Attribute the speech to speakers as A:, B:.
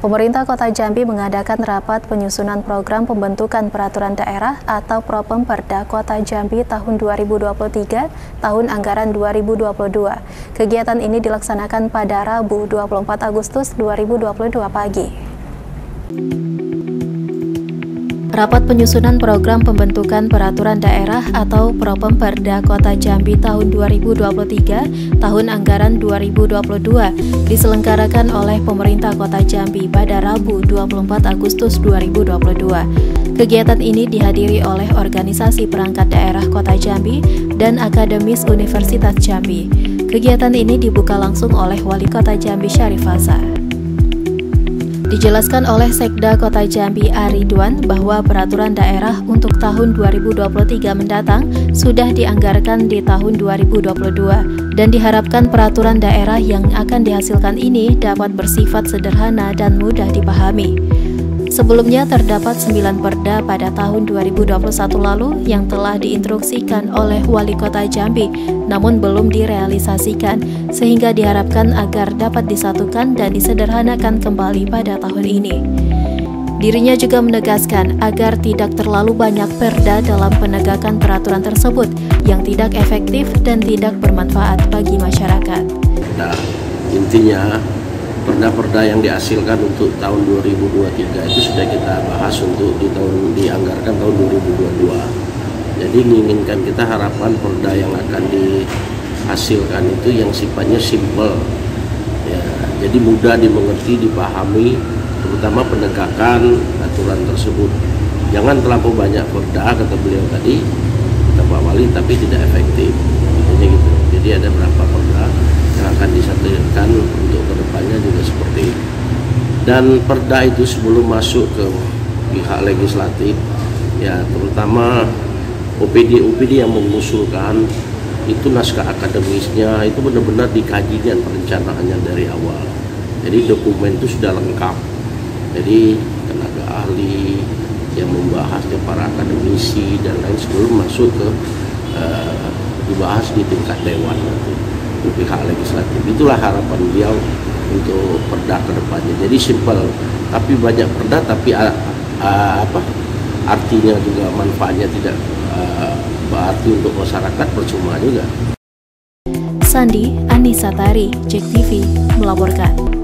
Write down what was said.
A: Pemerintah Kota Jambi mengadakan rapat penyusunan program pembentukan peraturan daerah atau Propemperda Kota Jambi tahun 2023 tahun anggaran 2022. Kegiatan ini dilaksanakan pada Rabu 24 Agustus 2022 pagi. Rapat penyusunan program pembentukan peraturan daerah atau Propemperda Kota Jambi tahun 2023 tahun anggaran 2022 diselenggarakan oleh pemerintah Kota Jambi pada Rabu 24 Agustus 2022. Kegiatan ini dihadiri oleh organisasi perangkat daerah Kota Jambi dan akademis Universitas Jambi. Kegiatan ini dibuka langsung oleh Wali Kota Jambi Syarif Hasan. Dijelaskan oleh Sekda Kota Jambi Aridwan bahwa peraturan daerah untuk tahun 2023 mendatang sudah dianggarkan di tahun 2022 dan diharapkan peraturan daerah yang akan dihasilkan ini dapat bersifat sederhana dan mudah dipahami. Sebelumnya terdapat 9 perda pada tahun 2021 lalu yang telah diinstruksikan oleh Wali Kota Jambi namun belum direalisasikan sehingga diharapkan agar dapat disatukan dan disederhanakan kembali pada tahun ini. Dirinya juga menegaskan agar tidak terlalu banyak perda dalam penegakan peraturan tersebut yang tidak efektif dan tidak bermanfaat bagi masyarakat.
B: Nah, intinya perda-perda yang dihasilkan untuk tahun 2023 itu sudah kita bahas untuk di tahun dianggarkan tahun 2022. Jadi menginginkan kita harapan perda yang akan dihasilkan itu yang sifatnya simple, ya, jadi mudah dimengerti, dipahami, terutama penegakan aturan tersebut. Jangan terlalu banyak perda kata beliau tadi, kata Pak Wali, tapi tidak efektif. Gitu. Jadi ada berapa perda akan disatukan untuk ke depannya juga seperti itu. Dan perda itu sebelum masuk ke pihak legislatif, ya terutama OPD-OPD yang mengusulkan itu naskah akademisnya itu benar-benar dikaji dan perencanaannya dari awal. Jadi dokumen itu sudah lengkap. Jadi tenaga ahli yang membahasnya para akademisi dan lain sebelum masuk ke uh, dibahas di tingkat dewan pihak legislatif. Itulah harapan beliau untuk perda ke depannya. Jadi simpel, tapi banyak perda tapi uh, uh, apa artinya juga manfaatnya tidak uh, berarti untuk masyarakat percuma juga.
A: Sandi Anissa Tari, Jack TV melaporkan.